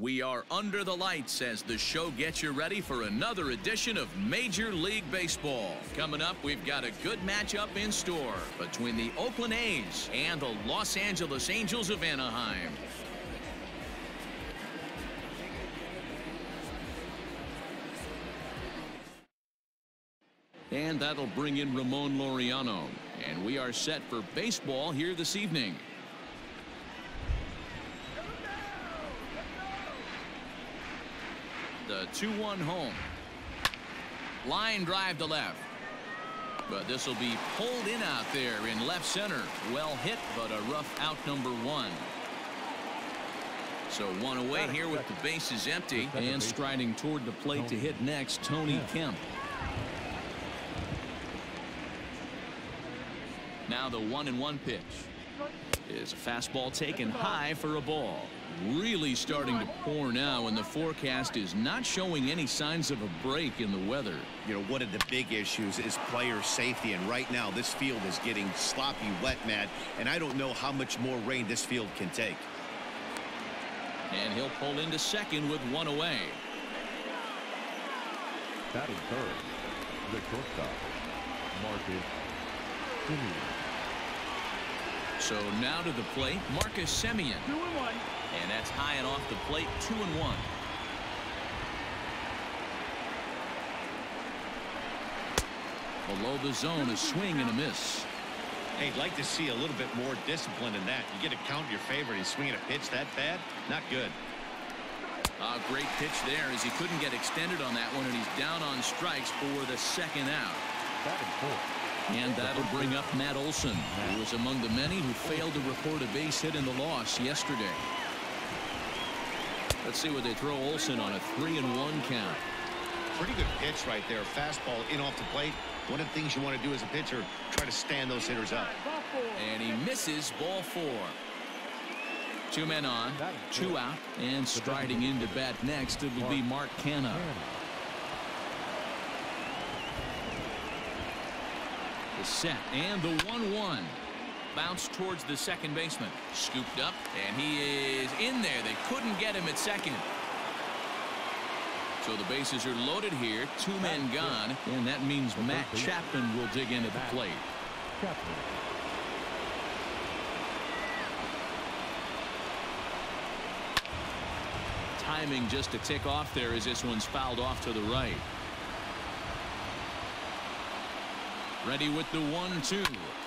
We are under the lights as the show gets you ready for another edition of Major League Baseball. Coming up, we've got a good matchup in store between the Oakland A's and the Los Angeles Angels of Anaheim. And that'll bring in Ramon Laureano. And we are set for baseball here this evening. The 2-1 home. Line drive to left. But this will be pulled in out there in left center. Well hit, but a rough out number one. So one away here with the bases empty. And striding toward the plate to hit next, Tony Kemp. Now the one and one pitch is a fastball taken high for a ball. Really starting to pour now and the forecast is not showing any signs of a break in the weather. You know one of the big issues is player safety and right now this field is getting sloppy wet Matt and I don't know how much more rain this field can take. And he'll pull into second with one away. Batting third, the shortstop, Marcus Semien. So now to the plate, Marcus Semien. Two and one. And that's high and off the plate, two and one. Below the zone, a swing and a miss. Hey, I'd like to see a little bit more discipline in that. You get a count in your favor. He's swinging a pitch that bad. Not good. A great pitch there as he couldn't get extended on that one, and he's down on strikes for the second out. Batting fourth. And that'll bring up Matt Olson, who was among the many who failed to report a base hit in the loss yesterday. Let's see what they throw Olson on a three and one count. Pretty good pitch right there. Fastball in off the plate. One of the things you want to do as a pitcher, try to stand those hitters up. And he misses ball four. Two men on, two out, and striding into bat next, it will be Mark Canha. The set and the 1-1. Bounce towards the second baseman. Scooped up, and he is in there. They couldn't get him at second. So the bases are loaded here. Two men gone, and that means Matt Chapman will dig into the plate. Chapman. Timing just to tick off there as this one's fouled off to the right. Ready with the one two.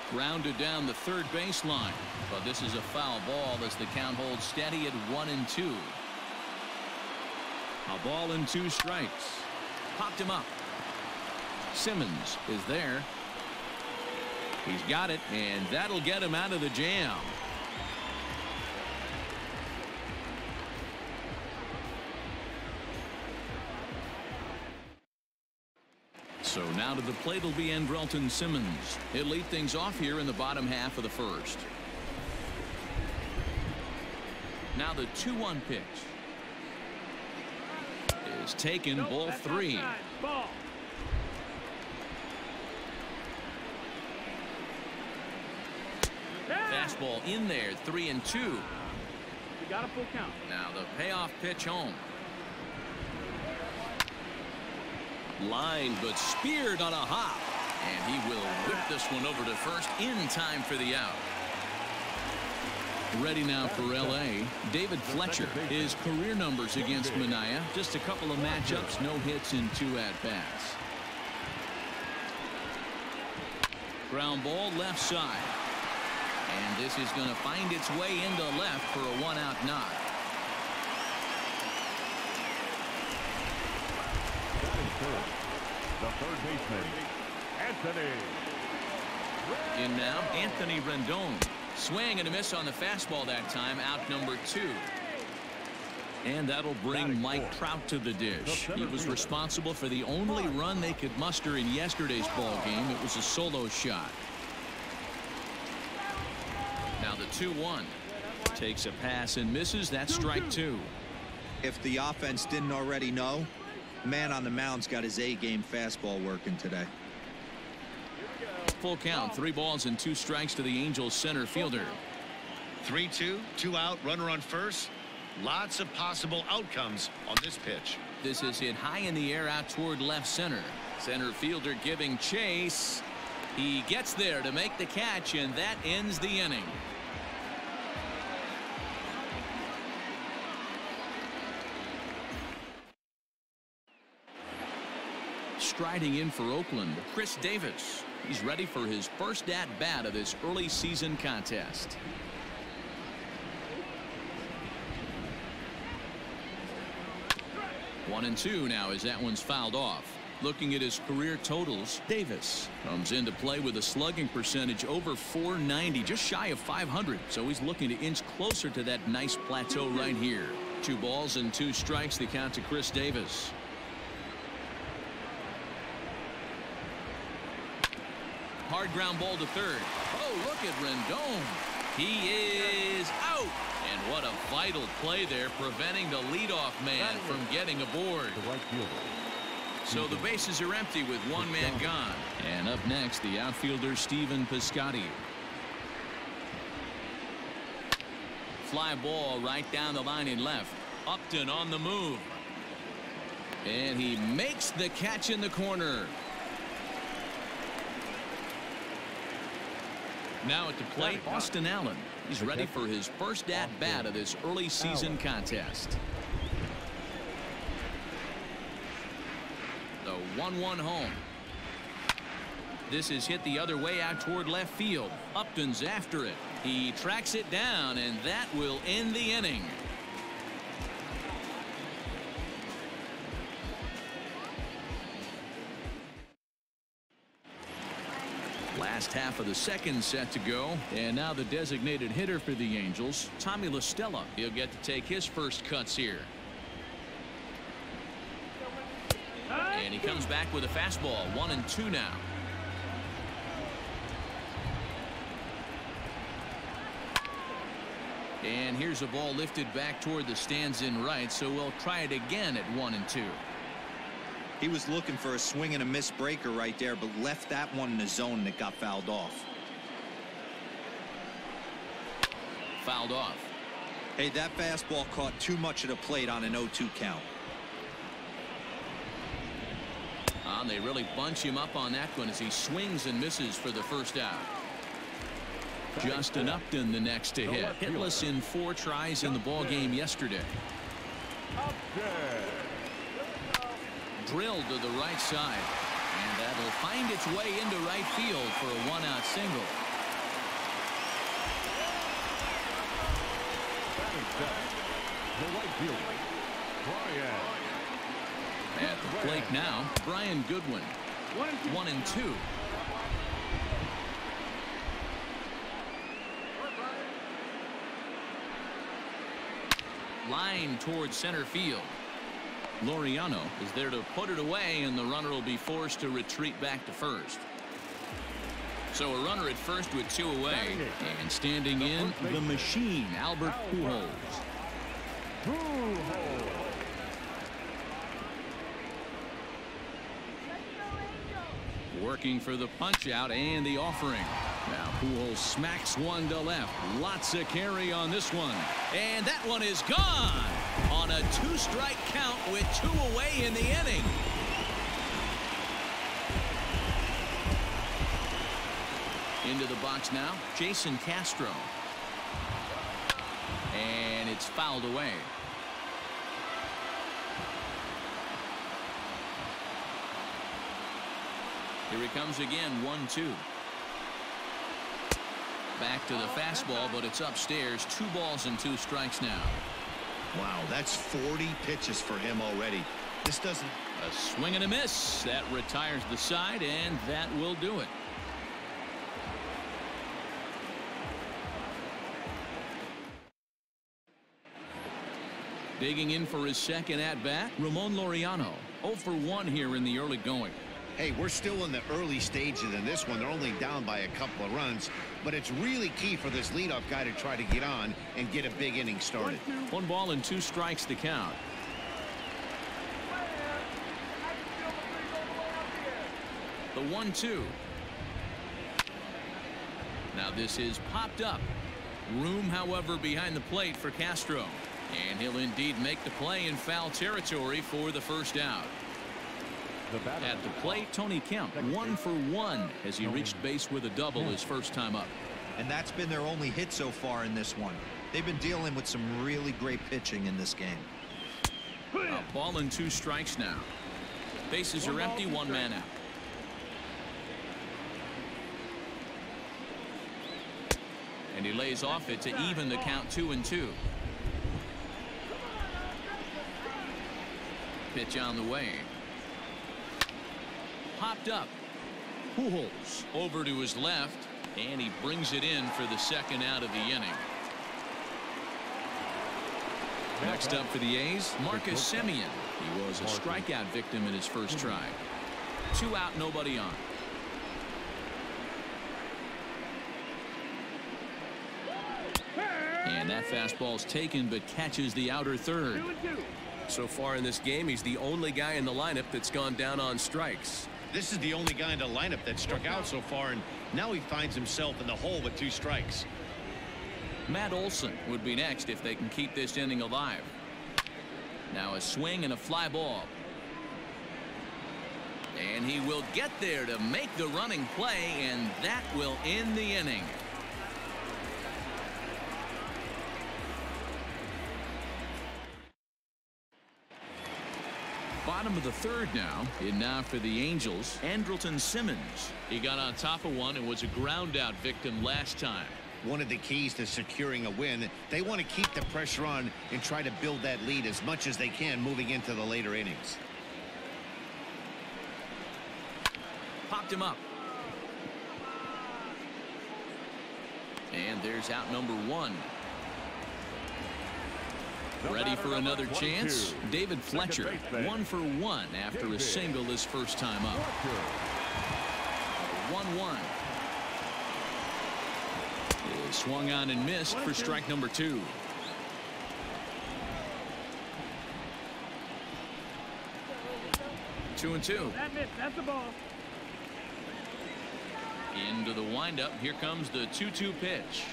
Grounded down the third baseline. But this is a foul ball as the count holds steady at one and two. A ball and two strikes. Popped him up. Simmons is there. He's got it, and that'll get him out of the jam. So now to the plate will be Andrelton Simmons. He'll lead things off here in the bottom half of the first. Now the 2-1 pitch is taken Nope, ball three. Ball. Fastball in there, three and two. We got a full count. Now the payoff pitch home. Line but speared on a hop. And he will whip this one over to first in time for the out. Ready now for L.A. David Fletcher. His career numbers against Manaea. Just a couple of matchups, no hits in two at-bats. Ground ball left side. And this is going to find its way into left for a one-out knock. Batting third, the third baseman, Anthony. In now, Anthony Rendon. Swing and a miss on the fastball that time, out number two. And that'll bring Mike Trout to the dish. He was responsible for the only run they could muster in yesterday's ball game. It was a solo shot. Now the 2-1. Takes a pass and misses. That's strike two. If the offense didn't already know, man on the mound's got his A-game fastball working today. Full count. Three balls and two strikes to the Angels center fielder. 3-2, two out, runner on first. Lots of possible outcomes on this pitch. This is hit high in the air out toward left center. Center fielder giving chase. He gets there to make the catch, and that ends the inning. Striding in for Oakland, Khris Davis. He's ready for his first at-bat of this early season contest. One and two now as that one's fouled off. Looking at his career totals, Davis comes into play with a slugging percentage over 490, just shy of 500. So he's looking to inch closer to that nice plateau right here. Two balls and two strikes the count to Khris Davis. Hard ground ball to third. Oh, look at Rendon. He is out. And what a vital play there, preventing the leadoff man from getting aboard. The right fielder. So the bases are empty with one man gone. And up next, the outfielder Stephen Piscotty. Fly ball right down the line and left. Upton on the move. And he makes the catch in the corner. Now at the plate, Austin Allen. He's ready for his first at-bat of this early season contest. The 1-1 home. This is hit the other way out toward left field. Upton's after it. He tracks it down, and that will end the inning. Half of the second set to go. And now the designated hitter for the Angels, Tommy La Stella. He'll get to take his first cuts here. And he comes back with a fastball. One and two now. And here's a ball lifted back toward the stands in right, so we'll try it again at one and two. He was looking for a swing and a miss breaker right there, but left that one in the zone that got fouled off. Fouled off. Hey, that fastball caught too much of the plate on an 0-2 count. Uh, they really bunch him up on that one as he swings and misses for the first out. Justin Upton the next to hit. Hitless in four tries in the ball game yesterday. Drilled to the right side. And that'll find its way into right field for a one-out single. The right fielder. Brian. At the plate now, Brian Goodwin. One and two. Line towards center field. Laureano is there to put it away, and the runner will be forced to retreat back to first. So a runner at first with two away, and standing in, the machine, Albert Pujols. Pujols. Working for the punch out and the offering. Now Pujols smacks one to left. Lots of carry on this one. And that one is gone on a two strike count with two away in the inning. Into the box now, Jason Castro. And it's fouled away. Here he comes again, 1-2. Back to the fastball, but it's upstairs. Two balls and two strikes now. Wow, that's 40 pitches for him already. This doesn't A swing and a miss. That retires the side, and that will do it. Digging in for his second at-bat, Ramon Laureano. 0 for 1 here in the early going. Hey, we're still in the early stages in this one. They're only down by a couple of runs, but it's really key for this leadoff guy to try to get on and get a big inning started. One ball and two strikes to count. The one-two. Now this is popped up. Room, however, behind the plate for Castro. And he'll indeed make the play in foul territory for the first out. The batter. At the plate, Tony Kemp, one for one as he reached base with a double his first time up. And that's been their only hit so far in this one. They've been dealing with some really great pitching in this game. A ball and two strikes now. Bases are empty, one man out. And he lays off it to even the count two and two. Pitch on the way. Popped up. Pujols over to his left, and he brings it in for the second out of the inning. Next up for the A's, Marcus Semien. He was a strikeout victim in his first try. Two out, nobody on. And that fastball's taken but catches the outer third. Two and two. So far in this game, he's the only guy in the lineup that's gone down on strikes. This is the only guy in the lineup that struck out so far, and now he finds himself in the hole with two strikes. Matt Olson would be next if they can keep this inning alive. Now a swing and a fly ball. And he will get there to make the running play, and that will end the inning. Bottom of the third now. And now for the Angels, Andrelton Simmons. He got on top of one and was a ground out victim last time. One of the keys to securing a win, they want to keep the pressure on and try to build that lead as much as they can moving into the later innings. Popped him up. And there's out number one. Ready for another chance? David Fletcher, one for one after a single his first time up. 1 1. Swung on and missed for strike number two. Two and two. That's the ball. Into the windup. Here comes the 2 2 pitch.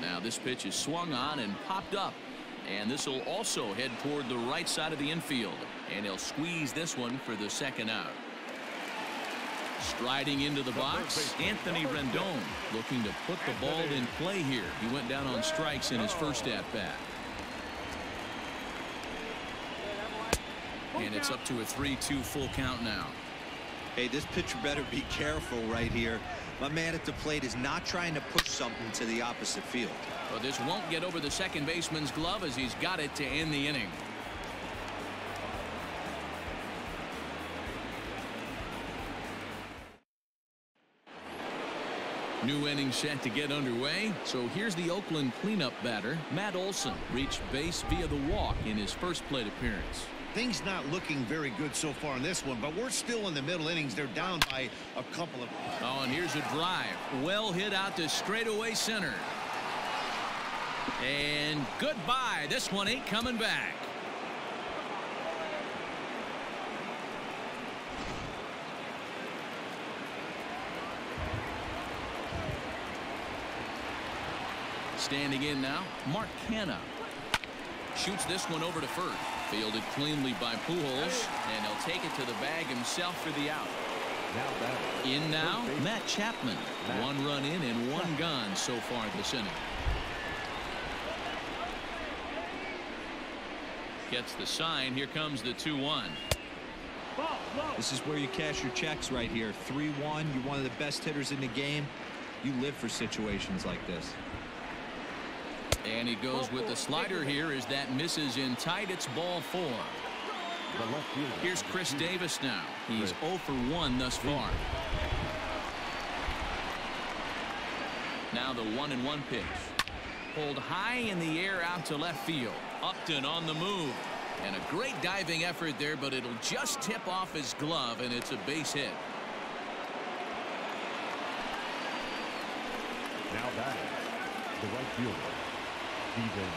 Now this pitch is swung on and popped up. And this will also head toward the right side of the infield. And he'll squeeze this one for the second out. Striding into the box, Anthony Rendon looking to put the ball in play here. He went down on strikes in his first at bat. And it's up to a 3-2 full count now. Hey, this pitcher better be careful right here. My man at the plate is not trying to push something to the opposite field. But this won't get over the second baseman's glove as he's got it to end the inning. New inning set to get underway. So here's the Oakland cleanup batter. Matt Olson reached base via the walk in his first plate appearance. Things not looking very good so far in this one, but we're still in the middle innings. They're down by a couple of. Oh, and here's a drive. Well hit out to straightaway center. And goodbye. This one ain't coming back. Standing in now, Mark Canha. Shoots this one over to first. Fielded cleanly by Pujols, and he'll take it to the bag himself for the out. In now, Matt Chapman. One run in and one gone so far this inning. Gets the sign. Here comes the 2-1. This is where you cash your checks right here. 3-1. You're one of the best hitters in the game. You live for situations like this. And he goes with the slider here as that misses in tight. It's ball four. The left fielder. Here's Khris Davis now. He's 0 for 1 thus far. Now the 1 and 1 pitch. Pulled high in the air out to left field. Upton on the move. And a great diving effort there, but it'll just tip off his glove, and it's a base hit. Now batting. The right fielder. Stephen.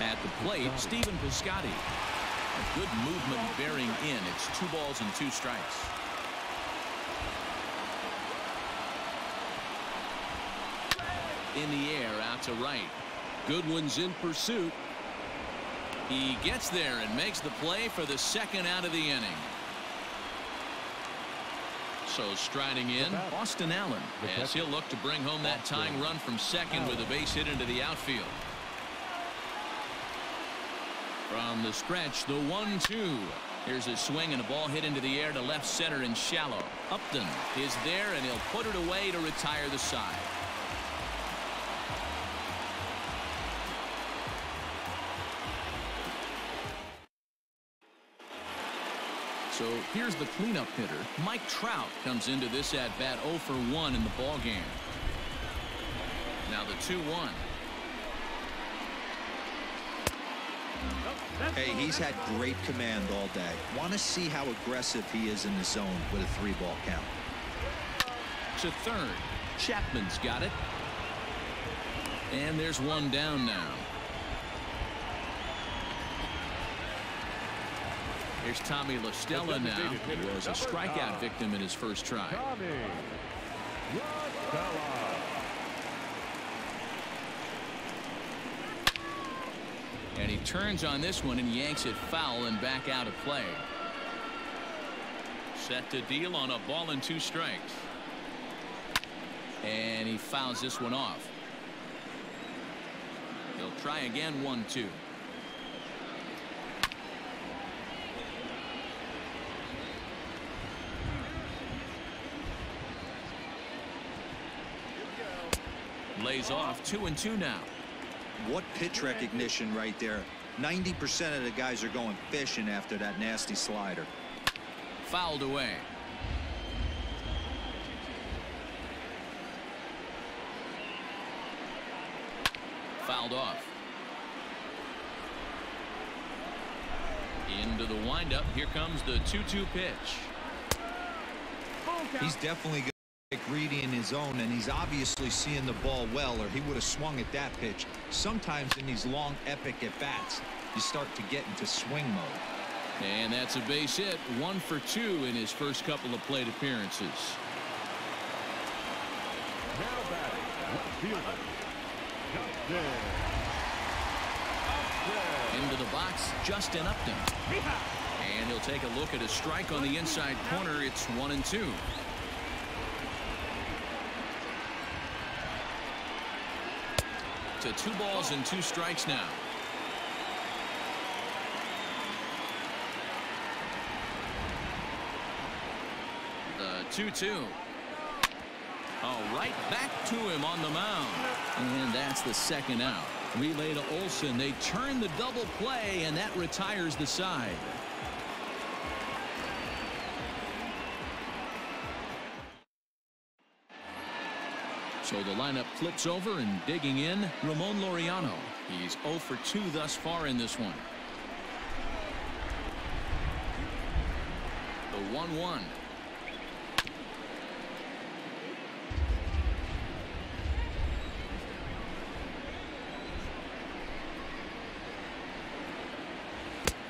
At the plate, Stephen Piscotty. A good movement bearing in. It's two balls and two strikes. In the air, out to right. Goodwin's in pursuit. He gets there and makes the play for the second out of the inning. So striding in, Austin Allen, as he'll look to bring home that tying run from second with a base hit into the outfield. From the stretch, the one-two. Here's a swing and a ball hit into the air to left center and shallow. Upton is there, and he'll put it away to retire the side. So here's the cleanup hitter. Mike Trout comes into this at bat 0 for 1 in the ball game. Now the 2-1. Hey, he's had great command all day. Want to see how aggressive he is in the zone with a three ball count. To third. Chapman's got it. And there's one down now. Here's Tommy La Stella now. He was a strikeout victim in his first try. Tommy Stella. And he turns on this one and yanks it foul and back out of play. Set to deal on a ball and two strikes. And he fouls this one off. He'll try again one two. Lays off two and two now. What pitch recognition right there. 90% of the guys are going fishing after that nasty slider. Fouled away. Fouled off. Into the windup. Here comes the 2-2 pitch. He's definitely going to get greedy in his own, and he's obviously seeing the ball well, or he would have swung at that pitch. Sometimes in these long, epic at-bats, you start to get into swing mode. And that's a base hit. One for two in his first couple of plate appearances. Now batting. Left fielder. Justin. Upton. Into the box, Justin Upton. And he'll take a look at a strike on the inside corner. It's one and two. To two balls and two strikes now. The 2-2. Oh, right back to him on the mound. And that's the second out. Relay to Olson. They turn the double play, and that retires the side. So the lineup flips over and digging in, Ramon Laureano. He's 0 for 2 thus far in this one. The 1-1.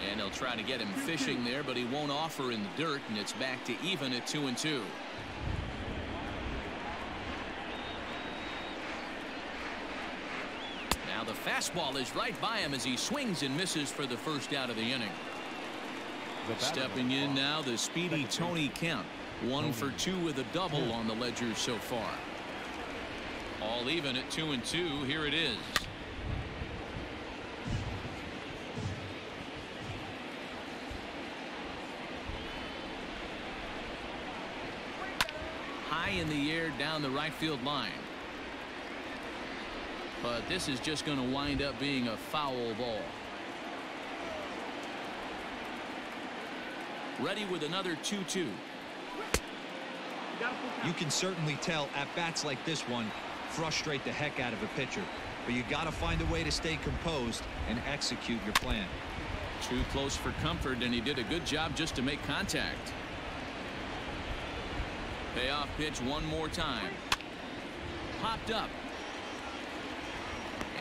And he'll try to get him fishing there, but he won't offer in the dirt, and it's back to even at 2 and 2. Now the fastball is right by him as he swings and misses for the first out of the inning. The Stepping in now, the speedy Tony Kemp. One for two with a double on the ledger so far. All even at two and two. Here it is. High in the air down the right field line. But this is just going to wind up being a foul ball. Ready with another 2-2. You can certainly tell at bats like this one frustrate the heck out of a pitcher. But you got to find a way to stay composed and execute your plan. Too close for comfort, and he did a good job just to make contact. Payoff pitch one more time. Popped up.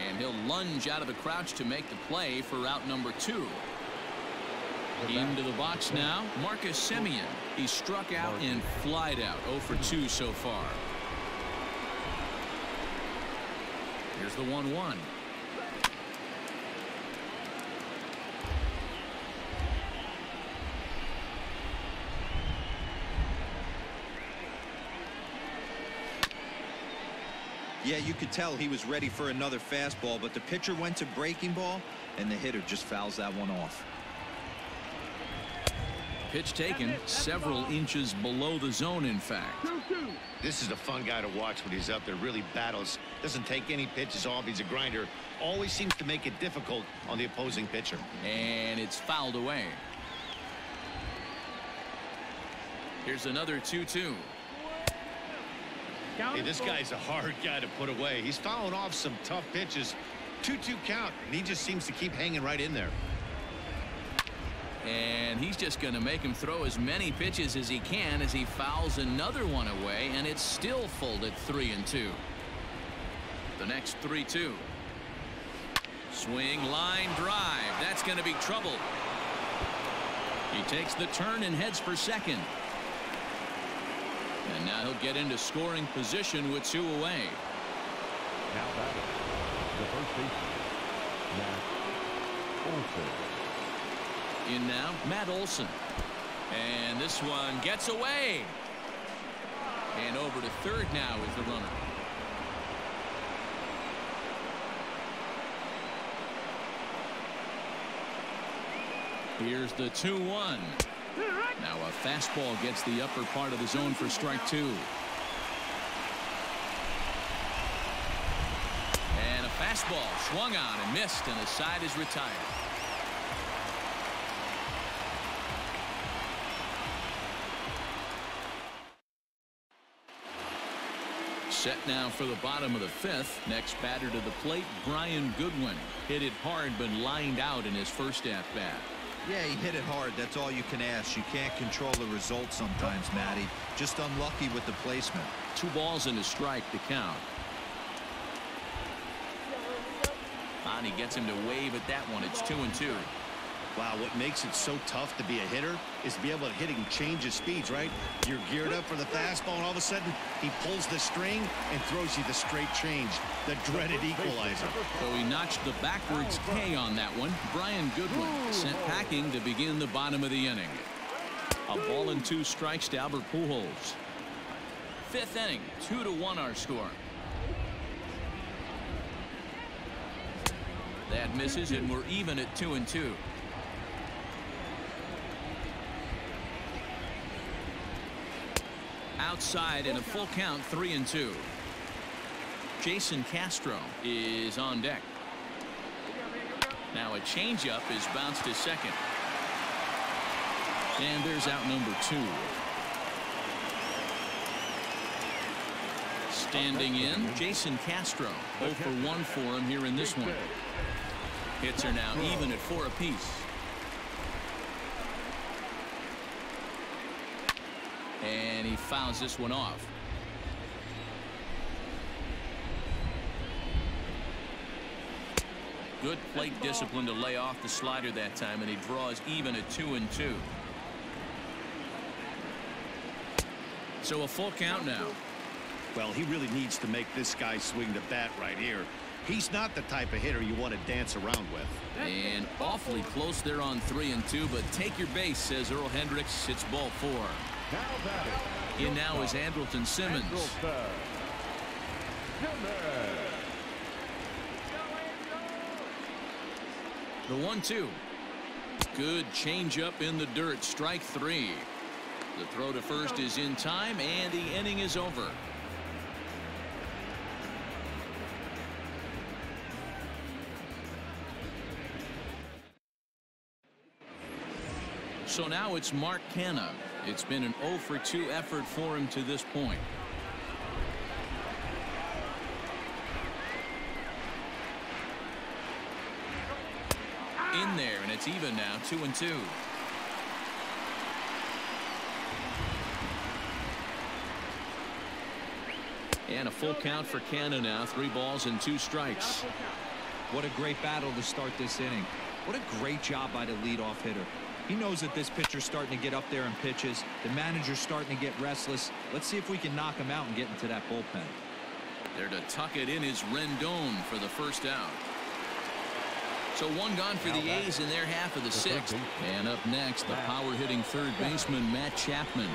And he'll lunge out of the crouch to make the play for out number two. Into the box now, Marcus Semien. He struck out and flied out 0 for 2 so far. Here's the 1 Yeah, you could tell he was ready for another fastball, but the pitcher went to breaking ball, and the hitter just fouls that one off. Pitch taken several inches below the zone, in fact. This is a fun guy to watch when he's up there. Really battles. Doesn't take any pitches off. He's a grinder. Always seems to make it difficult on the opposing pitcher. And it's fouled away. Here's another 2-2. Hey, this guy's a hard guy to put away. He's fouling off some tough pitches. 2-2 count, and he just seems to keep hanging right in there. And he's just going to make him throw as many pitches as he can as he fouls another one away, and it's still full at 3 and 2. The next 3-2. Swing, line, drive. That's going to be trouble. He takes the turn and heads for second. And now he'll get into scoring position with two away. Now batting, the first baseman, Matt Olson. In now, Matt Olson. And this one gets away. And over to third now is the runner. Here's the 2-1. Now a fastball gets the upper part of the zone for strike two. And a fastball swung on and missed, and the side is retired. Set now for the bottom of the fifth. Next batter to the plate, Brian Goodwin. Hit it hard, but lined out in his first at bat. Yeah, he hit it hard. That's all you can ask. You can't control the result sometimes, Matty. Just unlucky with the placement. Two balls and a strike to count. Bonnie gets him to wave at that one. It's two and two. Wow, what makes it so tough to be a hitter is to be able to hit and change his speeds, right? You're geared up for the fastball, and all of a sudden, he pulls the string and throws you the straight change, the dreaded equalizer. So he notched the backwards K on that one. Brian Goodwin sent packing to begin the bottom of the inning. A ball and two strikes to Albert Pujols. Fifth inning, two to one our score. That misses, and we're even at two and two. Outside in a full count, three and two. Jason Castro is on deck. Now a changeup is bounced to second. And there's out number two. Standing in, Jason Castro. 0 for 1 for him here in this one. Hits are now even at four apiece. And he fouls this one off. Good plate discipline to lay off the slider that time, and he draws even at two and two. So a full count now. Well, he really needs to make this guy swing the bat right here. He's not the type of hitter you want to dance around with. And awfully close there on three and two, but take your base, says Earl Hendricks. It's ball four. Now batting, In now is Andrelton Simmons. The one two. Good changeup in the dirt. Strike three. The throw to first is in time and the inning is over. So now it's Mark Canha. It's been an 0 for 2 effort for him to this point. In there and it's even now 2 and 2. And a full count for Canha now. Three balls and two strikes. What a great battle to start this inning. What a great job by the leadoff hitter. He knows that this pitcher's starting to get up there in pitches. The manager's starting to get restless. Let's see if we can knock him out and get into that bullpen. There to tuck it in is Rendon for the first out. So one gone for the A's in their half of the sixth. And up next, the power hitting third baseman Matt Chapman.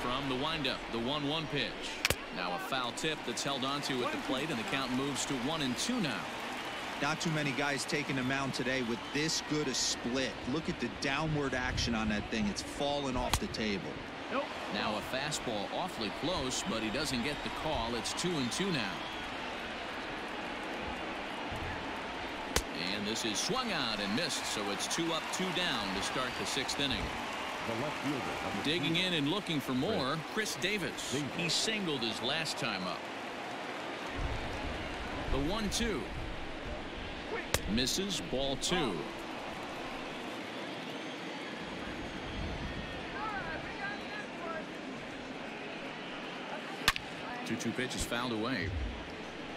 From from the windup, the 1-1 pitch. Now a foul tip that's held onto at the plate, and the count moves to 1 and 2 now. Not too many guys taking the mound today with this good a split. Look at the downward action on that thing. It's falling off the table. Nope. Now a fastball awfully close, but he doesn't get the call. It's 2 and 2 now. And this is swung out and missed, so it's two up, two down to start the sixth inning. The left fielder. number Digging in and looking for more, Khris Davis. He singled his last time up. The 1-2. Misses ball two. Two-two pitch is fouled away.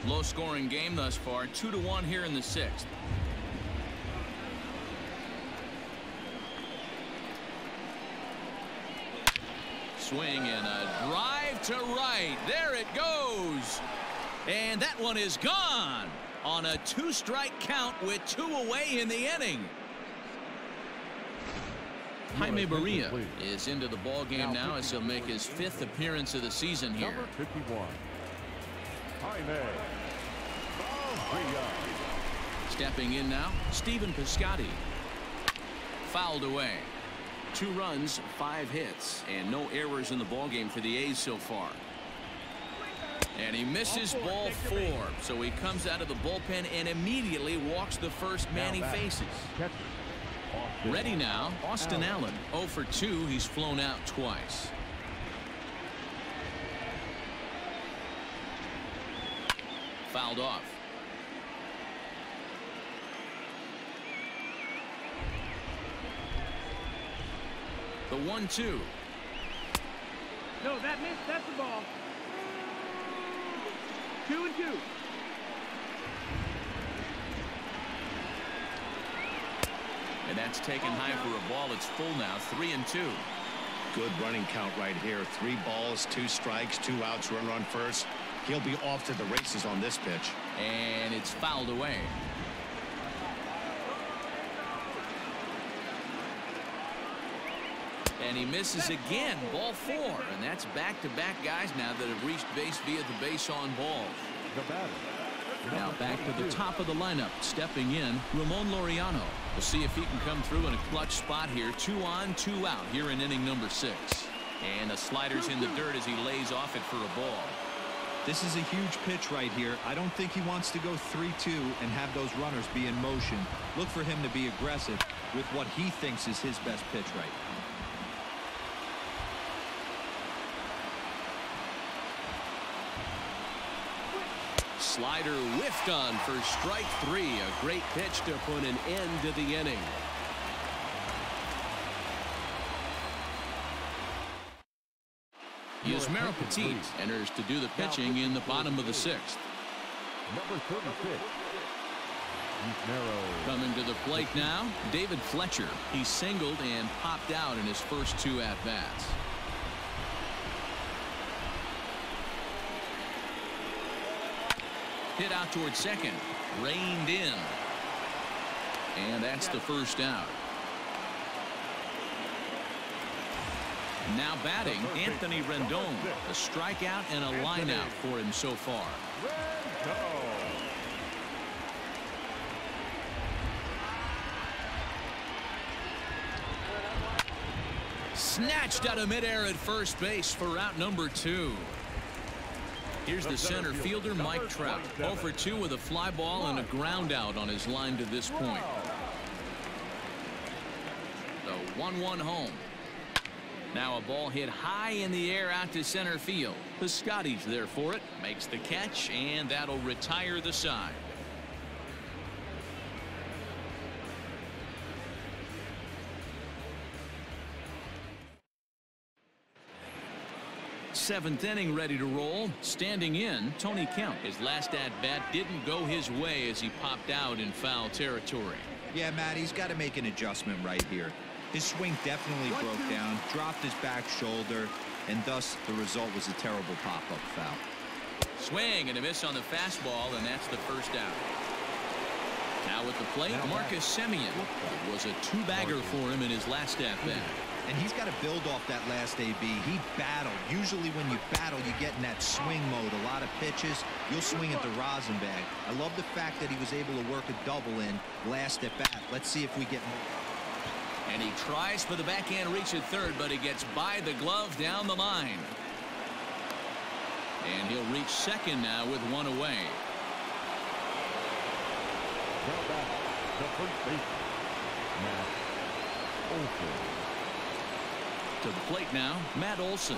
Low scoring game thus far. Two to one here in the sixth. Swing and a drive to right. There it goes. And that one is gone on a two strike count with two away in the inning. Jaime Barria is into the ball game now as he'll make his fifth appearance of the season here. Number 51. Jaime. Barria. Stepping in now, Stephen Piscotty. Fouled away. Two runs, five hits, and no errors in the ball game for the A's so far. And he misses ball four, so he comes out of the bullpen and immediately walks the first man he faces. Ready now, Austin Allen. 0 for 2. He's flown out twice. Fouled off. The 1 2. No, that missed. That's the ball. Two and two. And that's taken high for a ball. It's full now. 3 and 2. Good running count right here. Three balls, two strikes, two outs, run on first. He'll be off to the races on this pitch. And it's fouled away. And he misses again. Ball four. And that's back-to-back guys now that have reached base via the base on balls. The batter. Now back to the top of the lineup. Stepping in, Ramon Laureano. We'll see if he can come through in a clutch spot here. Two on, two out here in inning number six. And the slider's in the dirt as he lays off it for a ball. This is a huge pitch right here. I don't think he wants to go 3-2 and have those runners be in motion. Look for him to be aggressive with what he thinks is his best pitch right Slider whiffed on for strike three. A great pitch to put an end to the inning. Yusmeiro Petit enters to do the pitching in the bottom of the sixth. Number 36. Yusmeiro. Coming to the plate now, David Fletcher. He singled and popped out in his first two at-bats. Hit out towards second. Reined in. And that's the first out. Now batting, Anthony Rendon. A strikeout and a lineout for him so far. Snatched out of midair at first base for out number two. Here's the center fielder, Mike Trout. 0 for 2 with a fly ball and a ground out on his line to this point. The 1-1 home. Now a ball hit high in the air out to center field. Piscotty's there for it. Makes the catch, and that'll retire the side. Seventh inning ready to roll. Standing in, Tony Kemp. His last at-bat didn't go his way as he popped out in foul territory. Yeah, Matt, he's got to make an adjustment right here. His swing definitely broke down, dropped his back shoulder, and thus the result was a terrible pop-up foul. Swing and a miss on the fastball, and that's the first out. Now with the plate, Marcus Semien. It was a two-bagger for him in his last at-bat. And he's got to build off that last AB. He battled. Usually when you battle, you get in that swing mode. A lot of pitches, you'll swing at the rosin bag. I love the fact that he was able to work a double in last at bat. Let's see if we get more. And he tries for the backhand reach at third, but he gets by the glove down the line. And he'll reach second now with one away. Now back, the first baseman, Matt Olson. To the plate now, Matt Olson.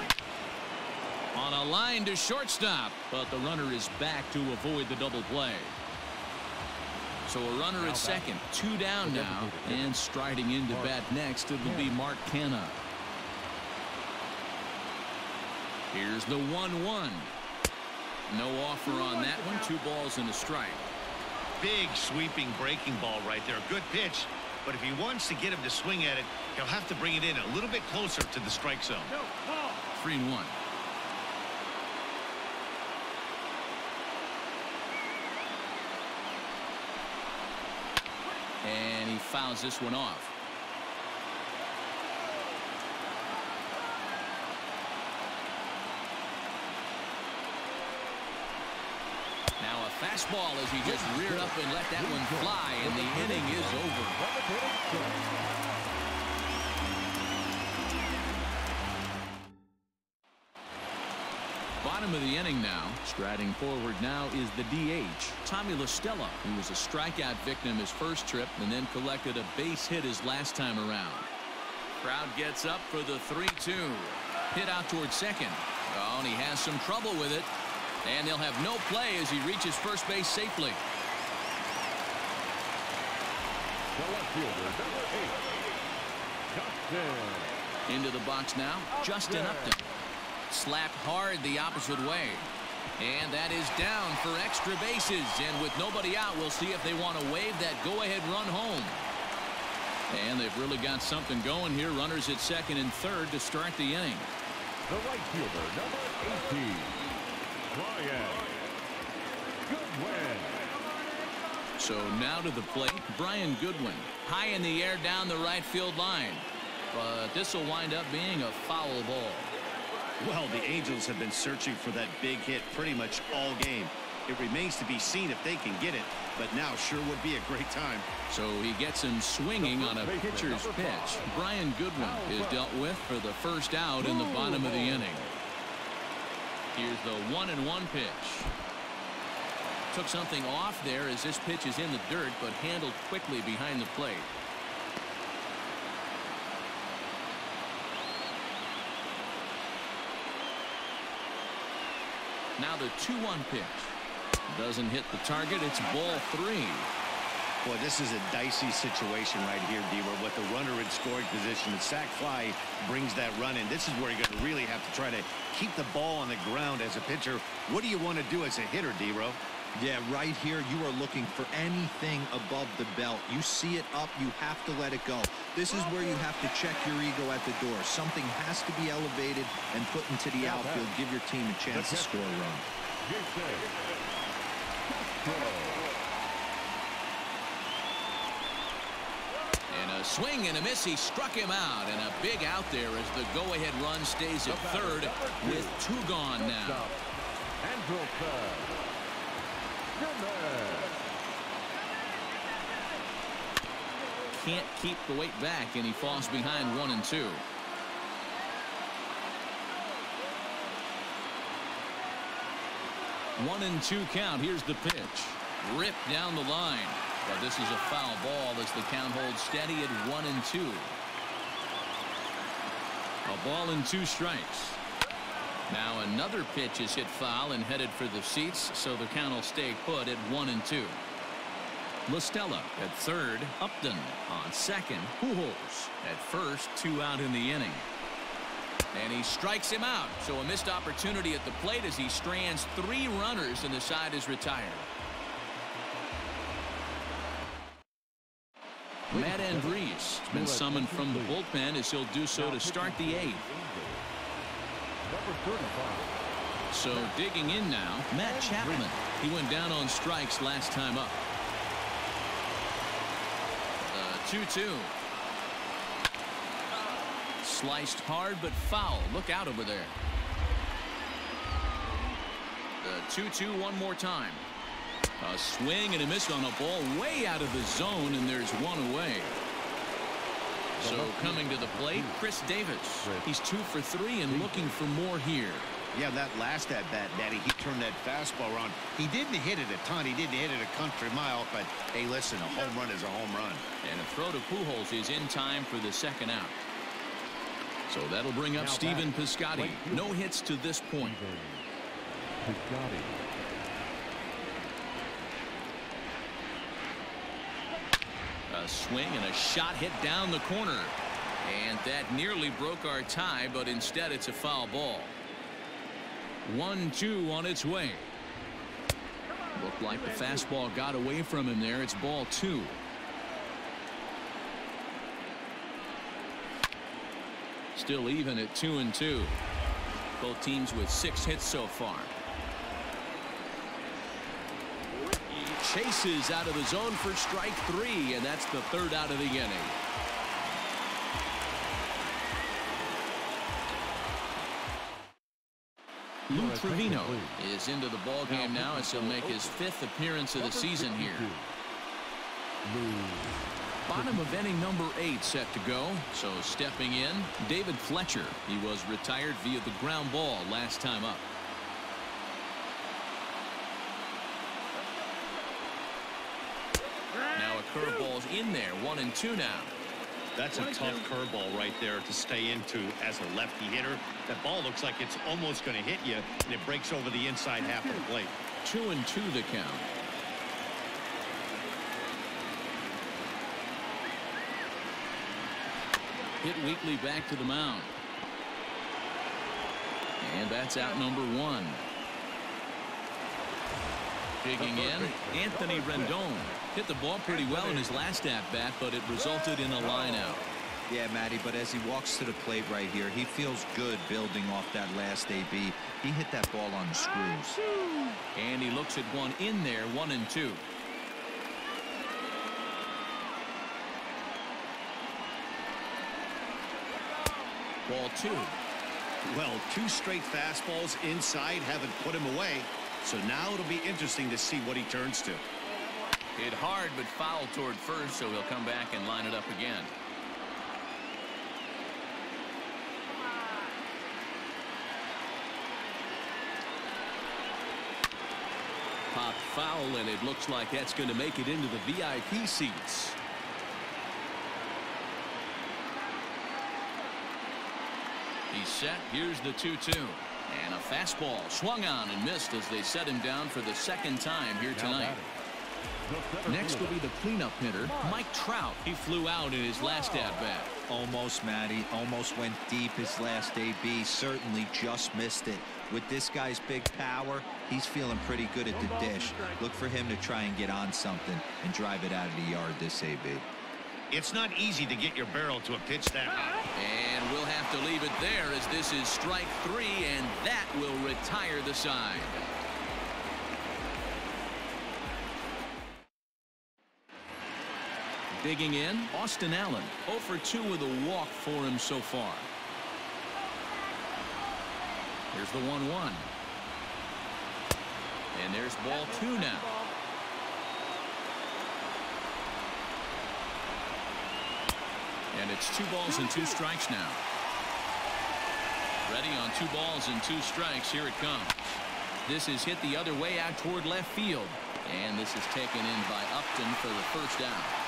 On a line to shortstop, but the runner is back to avoid the double play. So a runner at second, two down now, and striding into bat next, it'll be Mark Canha. Here's the 1-1. No offer on that one, two balls and a strike. Big sweeping breaking ball right there. Good pitch. But if he wants to get him to swing at it, he'll have to bring it in a little bit closer to the strike zone. No. Three and one. And he fouls this one off. Fastball as he just reared up and let that one fly, and the inning is over. Bottom of the inning now. Striding forward now is the DH, Tommy La Stella, who was a strikeout victim his first trip and then collected a base hit his last time around. Crowd gets up for the 3-2. Hit out towards second. Oh, and he has some trouble with it. And they'll have no play as he reaches first base safely. The left fielder, number eight, Justin. Into the box now, Justin Upton. Slapped hard the opposite way. And that is down for extra bases. And with nobody out, we'll see if they want to wave that go-ahead run home. And they've really got something going here. Runners at second and third to start the inning. The right fielder, number 18, Brian Goodwin. So now to the plate, Brian Goodwin. High in the air down the right field line. But this will wind up being a foul ball. Well, the Angels have been searching for that big hit pretty much all game. It remains to be seen if they can get it, but now sure would be a great time. So he gets him swinging on a pitcher's pitch. Brian Goodwin is dealt with for the first out in the bottom of the inning. Here's the one and one pitch. Took something off there as this pitch is in the dirt, but handled quickly behind the plate. Now the 2-1 pitch. Doesn't hit the target. It's ball three. Boy, this is a dicey situation right here, Deaver. with the runner in scoring position, the sac fly brings that run in. This is where you're going to really have to try to keep the ball on the ground as a pitcher. What do you want to do as a hitter, Dero? Yeah, right here, you are looking for anything above the belt. You see it up, you have to let it go. This is where you have to check your ego at the door. Something has to be elevated and put into the outfield. Give your team a chance to score a run. And a swing and a miss. He struck him out. And a big out there as the go-ahead run stays at third with two gone now. Can't keep the weight back, and he falls behind one and two. One and two count. Here's the pitch. Ripped down the line. But this is a foul ball as the count holds steady at one and two. A ball and two strikes. Now another pitch is hit foul and headed for the seats, so the count will stay put at one and two. La Stella at third. Upton on second. Pujols at first. Two out in the inning. And he strikes him out. So a missed opportunity at the plate as he strands three runners and the side is retired. Matt Andriese has been summoned from the bullpen as he'll do so to start the eighth. So digging in now, Matt Chapman. He went down on strikes last time up. Uh, the 2-2. sliced hard but foul. Look out over there. Uh, the 2-2 one more time. A swing and a miss on a ball way out of the zone, and there's one away. So uh-huh. coming to the plate, hmm. Khris Davis. He's two for three and looking for more here. Yeah, that last at bat, Daddy, he turned that fastball around. He didn't hit it a ton. He didn't hit it a country mile, but hey, listen, a home run is a home run. And a throw to Pujols is in time for the second out. So that'll bring up Now Stephen back. Piscotty. No hits to this point. Piscotty. Swing and a shot hit down the corner. And that nearly broke our tie, but instead it's a foul ball. 1-2 on its way. Looked like the fastball got away from him there. It's ball two. Still even at two and two. Both teams with six hits so far. He chases out of the zone for strike three, and that's the third out of the inning. Lou Trevino is into the ball game now as he'll make his fifth appearance of the season here. Bottom of inning number eight set to go. So stepping in, David Fletcher. He was retired via the ground ball last time up. Now a curveball's in there, one and two now. That's a tough curveball right there to stay into as a lefty hitter. That ball looks like it's almost going to hit you, and it breaks over the inside half of the plate. Two and two the count. Hit weakly back to the mound. And that's out number one. Digging in, Anthony Rendon. Hit the ball pretty well in his last at-bat, but it resulted in a line out. Yeah, Matty, but as he walks to the plate right here, he feels good building off that last AB. He hit that ball on the screws. And he looks at one in there, one and two. Ball two. Well, two straight fastballs inside haven't put him away. So now it'll be interesting to see what he turns to. Hit hard but foul toward first, so he'll come back and line it up again. Pop foul, and it looks like that's going to make it into the VIP seats. He's set. Here's the 2-2. And a fastball swung on and missed as they set him down for the second time here tonight. Next will be the cleanup hitter, Mike Trout. He flew out in his last at-bat. Almost, Matty. Almost went deep his last AB. Certainly just missed it. With this guy's big power, he's feeling pretty good at the dish. Look for him to try and get on something and drive it out of the yard this AB. It's not easy to get your barrel to a pitch that high. And we'll have to leave it there as this is strike three, and that will retire the side. Digging in, Austin Allen. 0 for 2 with a walk for him so far. Here's the 1-1. And there's ball two now. And it's two balls and two strikes now. Ready on two balls and two strikes. Here it comes. This is hit the other way out toward left field. And this is taken in by Upton for the first down.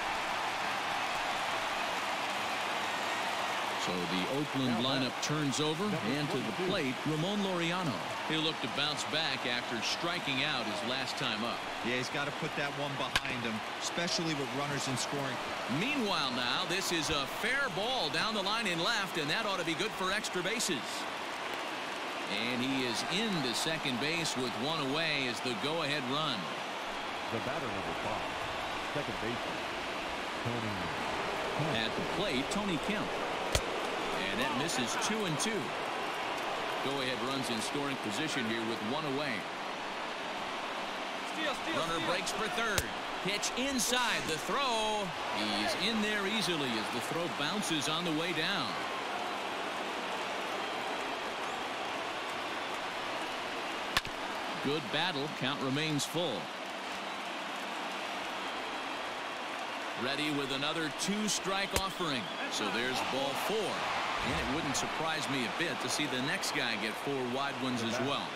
So the Oakland lineup turns over and to the plate Ramon Laureano. He'll look to bounce back after striking out his last time up. Yeah, he's got to put that one behind him, especially with runners in scoring. Meanwhile now this is a fair ball down the line in left and that ought to be good for extra bases. And he is into second base with one away as the go-ahead run. The batter number five, second baseman, Tony. At the plate, Tony Kemp and that misses two and two. Go ahead runs in scoring position here with one away. Steal, steal, Runner steal. breaks for third. Pitch inside the throw. He's in there easily as the throw bounces on the way down. Good battle. Count remains full. Ready with another two-strike offering. So there's ball four. And it wouldn't surprise me a bit to see the next guy get four wide ones as well.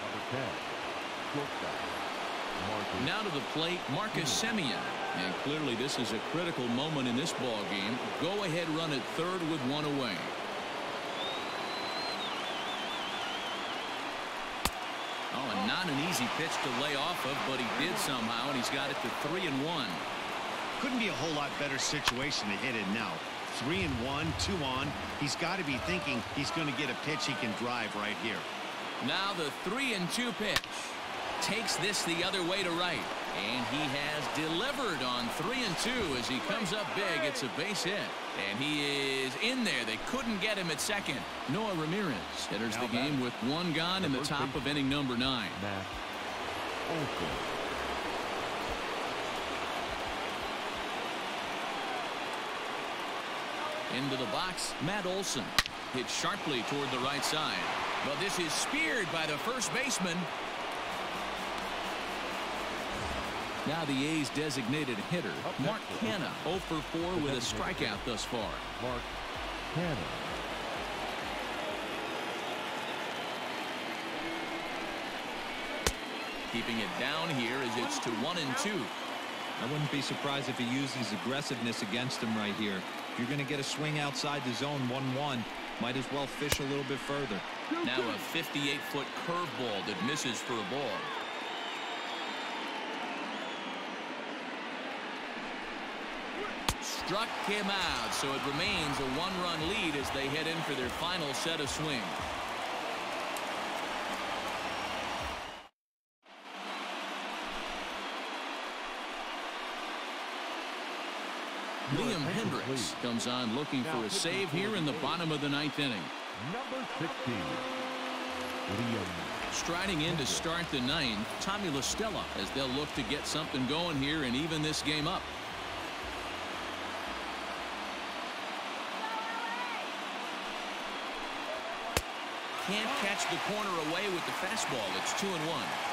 Now to the plate, Marcus Semien. And clearly this is a critical moment in this ball game. Go ahead run at third with one away. Oh, and not an easy pitch to lay off of, but he did somehow, and he's got it to three and one. Couldn't be a whole lot better situation to hit it now. Three and one, two on. He's got to be thinking he's going to get a pitch he can drive right here. Now the three and two pitch takes this the other way to right. And he has delivered on three and two as he comes up big. It's a base hit. And he is in there. They couldn't get him at second. Noé Ramirez enters the game with one gone in the top of inning number nine. Into the box, Matt Olson. Hit sharply toward the right side. But this is speared by the first baseman. Now the A's designated hitter, Mark Canha, 0 for 4 with a strikeout thus far. Mark Canha. Keeping it down here as it's to 1 and 2. I wouldn't be surprised if he uses aggressiveness against him right here. You're going to get a swing outside the zone 1-1, might as well fish a little bit further. Now a 58-foot curveball that misses for a ball. Struck him out, so it remains a one-run lead as they head in for their final set of swings. Liam Hendriks comes on looking for a save here in the bottom of the ninth inning. Number 16. Striding in to start the ninth, Tommy La Stella as they'll look to get something going here and even this game up. Can't catch the corner away with the fastball. It's two and one.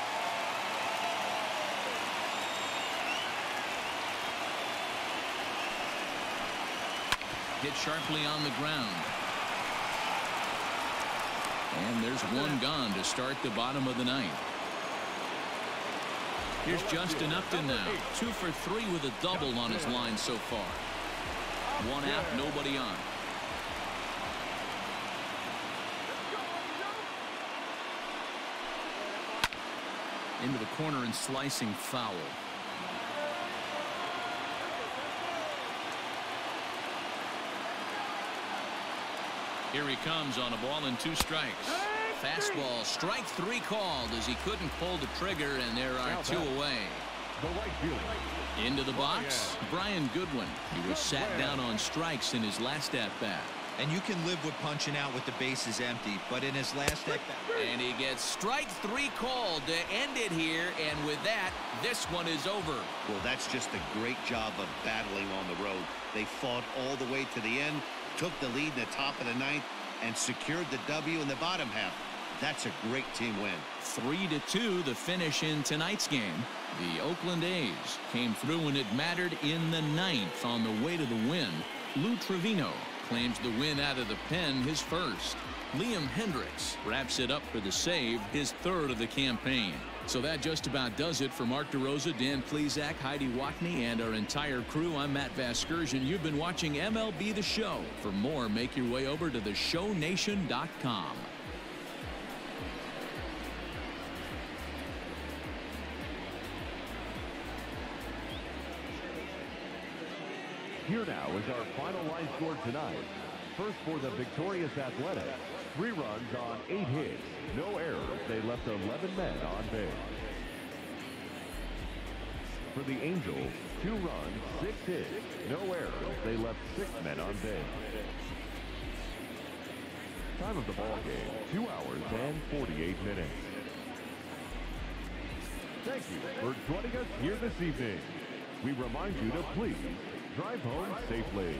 Hit sharply on the ground. And there's one gone to start the bottom of the ninth. Here's Justin Upton now. Two for three with a double on his line so far. One out, nobody on. Into the corner and slicing foul. Here he comes on a ball and two strikes. Fastball, strike three called as he couldn't pull the trigger, and there are two away. The right fielder. Into the oh, box, Brian Goodwin. He was sat down on strikes in his last at-bat. And you can live with punching out with the bases empty, but in his last at bat. And he gets strike three called to end it here, and with that, this one is over. Well, that's just a great job of battling on the road. They fought all the way to the end, took the lead in the top of the ninth, and secured the W in the bottom half. That's a great team win. Three to two, the finish in tonight's game. The Oakland A's came through when it mattered in the ninth on the way to the win. Lou Trevino claims the win out of the pen, his first. Liam Hendriks wraps it up for the save, his third of the campaign. So that just about does it for Mark DeRosa, Dan Plesac, Heidi Watney, and our entire crew. I'm Matt Vasgersian. You've been watching MLB The Show. For more, make your way over to theshownation.com. Here now is our final line score tonight. First for the victorious Athletics. Three runs on eight hits. No errors. They left 11 men on base. For the Angels, two runs, six hits. No errors. They left six men on base. Time of the ball game, two hours and 48 minutes. Thank you for joining us here this evening. We remind you to please drive home safely.